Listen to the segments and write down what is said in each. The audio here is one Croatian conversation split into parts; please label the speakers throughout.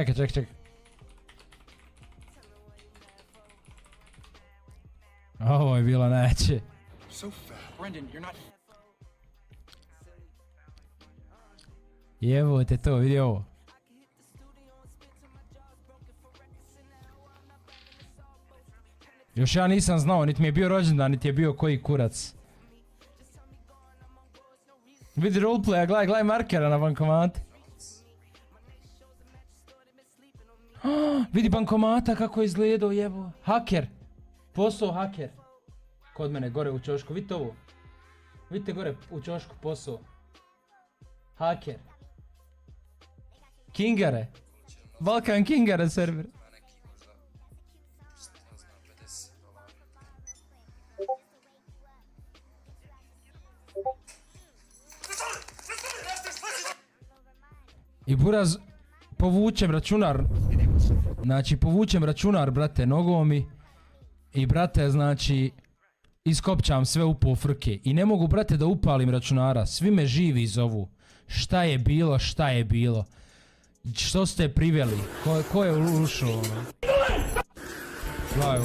Speaker 1: Čekaj, čekaj, čekaj. Ovo je bilo najjače. Jevo te to, vidi ovo. Još ja nisam znao, niti mi je bio rođendan, niti je bio koji kurac. Vidi roleplaya, gledaj, gledaj markera na bankomatu. vidi bankomata kako je izgledao jebo. Haker. Posao haker. Kod mene gore u čošku, vidite ovo. Vidite gore u čošku posao. Haker. Kingare. Balkan Kingare server. I buraz povučem računar. Znači povučem računar brate nogom i i brate znači iskopčam sve u pofrke i ne mogu brate da upalim računara. Svi me živi zovu. Šta je bilo, šta je bilo. Što ste priveli? Ko, ko je ušao ono? Gledaj.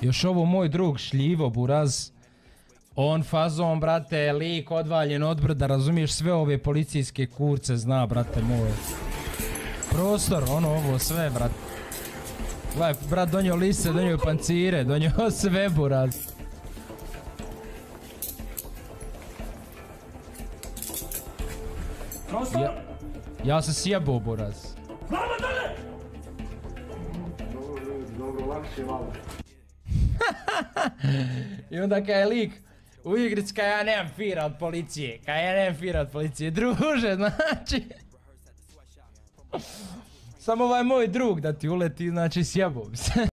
Speaker 1: Još ovo moj drug šljivo buraz. On fazon, brate, lik odvaljen od brda, razumiješ sve ove policijske kurce, zna, brate moj. Prostor, ono ovo, sve, brate. Gledaj, brat donio lise, donio pancire, donio sve, buraz. Ja, ja se sjebao, buraz. I onda kaj je lik u igrici kaj ja nemam fira od policije, kaj ja nemam fira od policije, druže, znači. Samo ovaj moj drug da ti uleti, znači sjebao bi se.